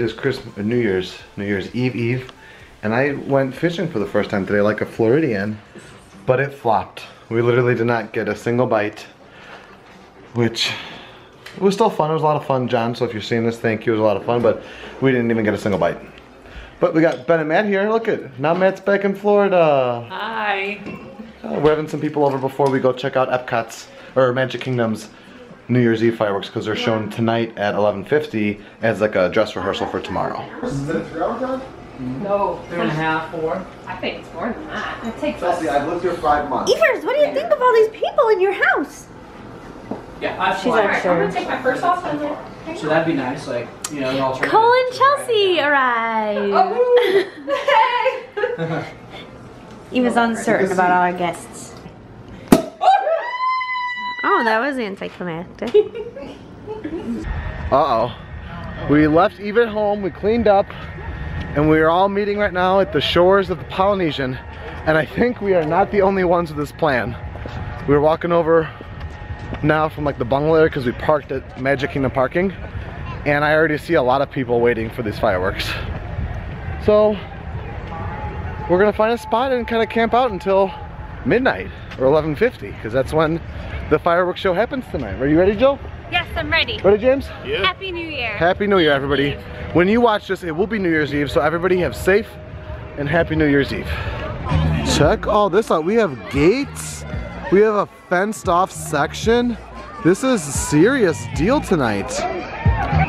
It is Christmas, New Year's, New Year's Eve Eve, and I went fishing for the first time today like a Floridian, but it flopped. We literally did not get a single bite, which it was still fun. It was a lot of fun, John. So if you're seeing this, thank you. It was a lot of fun, but we didn't even get a single bite. But we got Ben and Matt here. Look at now Matt's back in Florida. Hi. Uh, we're having some people over before we go check out Epcot's or Magic Kingdom's New Year's Eve fireworks because they're shown tonight at 11:50 as like a dress rehearsal for tomorrow. Is it a three hour drive? No, three and a half, four. I think it's more than that. It takes Chelsea, us. I've lived here five months. Evers, what do you think of all these people in your house? Yeah, I She's fly. unsure. I'm gonna take my first off and. So that'd be nice, like, you know, an alternative. Cole and Chelsea arrived. hey! He was uncertain about our guests. Oh, that was anticlimactic. Uh-oh. We left Eve at home, we cleaned up, and we are all meeting right now at the shores of the Polynesian. And I think we are not the only ones with this plan. We are walking over now from like the bungalow because we parked at Magic Kingdom parking. And I already see a lot of people waiting for these fireworks. So, we're gonna find a spot and kind of camp out until midnight or 11.50 because that's when the fireworks show happens tonight. Are you ready, Joe? yes, I'm ready. Ready, James? Yeah. Happy New Year. Happy New Year, everybody. When you watch this, it will be New Year's Eve, so everybody have safe and happy New Year's Eve. Check all this out. We have gates. We have a fenced off section. This is a serious deal tonight.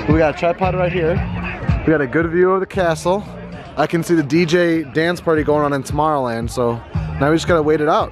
We got a tripod right here. We got a good view of the castle. I can see the DJ dance party going on in Tomorrowland, so now we just gotta wait it out.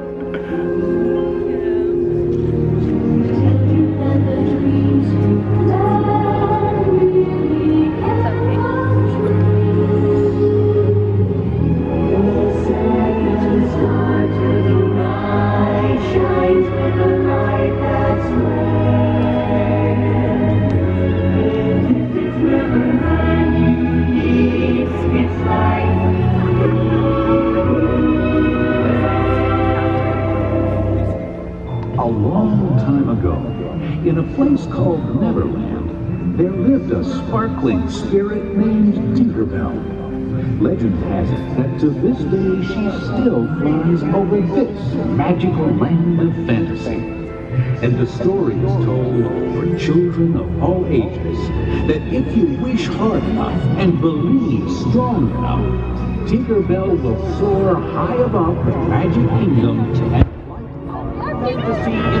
a place called Neverland, there lived a sparkling spirit named Tinkerbell. Legend has it that to this day she still flies over this magical land of fantasy. And the story is told for children of all ages that if you wish hard enough and believe strong enough, Tinkerbell will soar high above the magic kingdom and fantasy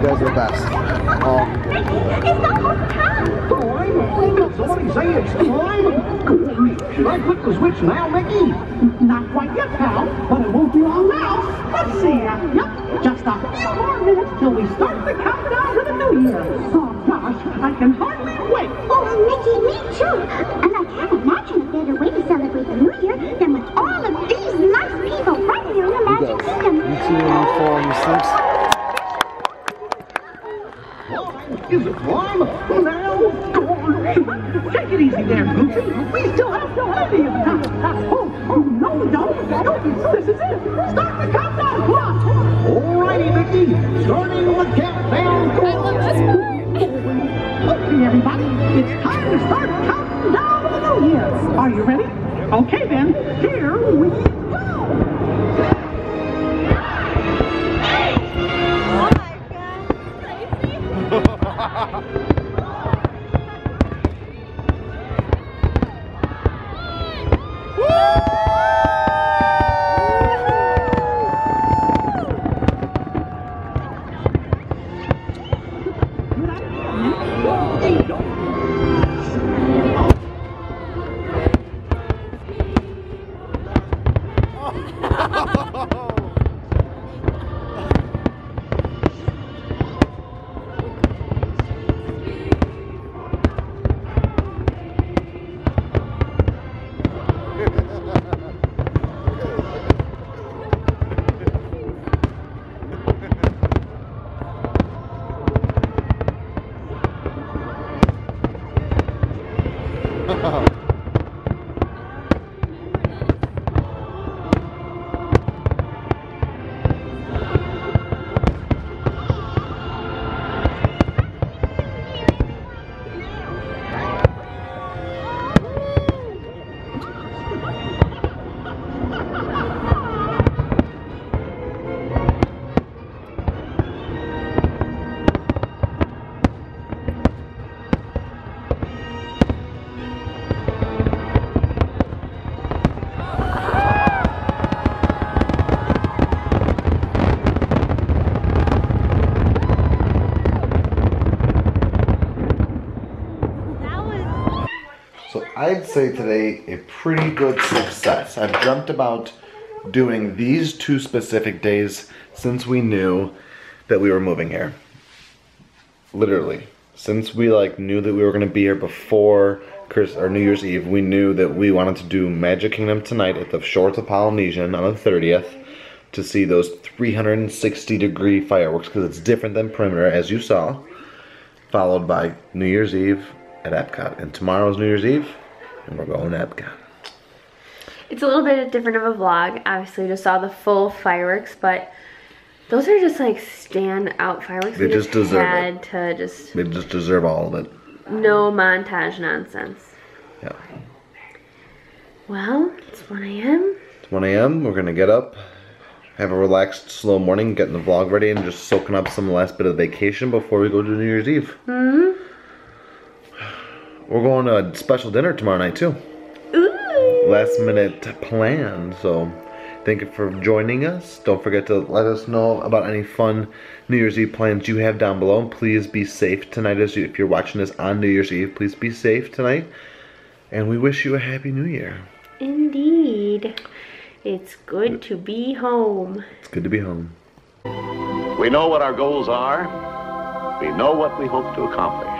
the best. Um, Somebody say it's time. Should I flip the switch now, Mickey? Not quite yet, pal, but it won't be long now. Let's see. Yep, just a few more minutes till we start the countdown to the new year. Oh gosh, I can hardly wait. Oh, Mickey, me too. And I can't this is it. Start the countdown clock. Alrighty. Starting the countdown. I love this part. Okay, everybody, it's time to start counting down the new year. Are you ready? Okay, then. Here we go. I'd say today a pretty good success. I've dreamt about doing these two specific days since we knew that we were moving here. Literally. Since we like knew that we were gonna be here before Chris or New Year's Eve, we knew that we wanted to do Magic Kingdom tonight at the shores of Polynesian on the 30th to see those 360 degree fireworks because it's different than perimeter as you saw. Followed by New Year's Eve at Epcot. And tomorrow's New Year's Eve, and we're going to Epcot. It's a little bit different of a vlog. Obviously, we just saw the full fireworks, but those are just like stand out fireworks. They We just deserve had it. to just They just deserve all of it. no montage nonsense. Yeah. Well, it's 1 a.m. It's 1 a.m. We're gonna get up, have a relaxed, slow morning, getting the vlog ready, and just soaking up some last bit of vacation before we go to New Year's Eve. hmm We're going to a special dinner tomorrow night too. Ooh. Last minute plan. So thank you for joining us. Don't forget to let us know about any fun New Year's Eve plans you have down below. And please be safe tonight as you, if you're watching this on New Year's Eve. Please be safe tonight. And we wish you a happy new year. Indeed. It's good to be home. It's good to be home. We know what our goals are. We know what we hope to accomplish.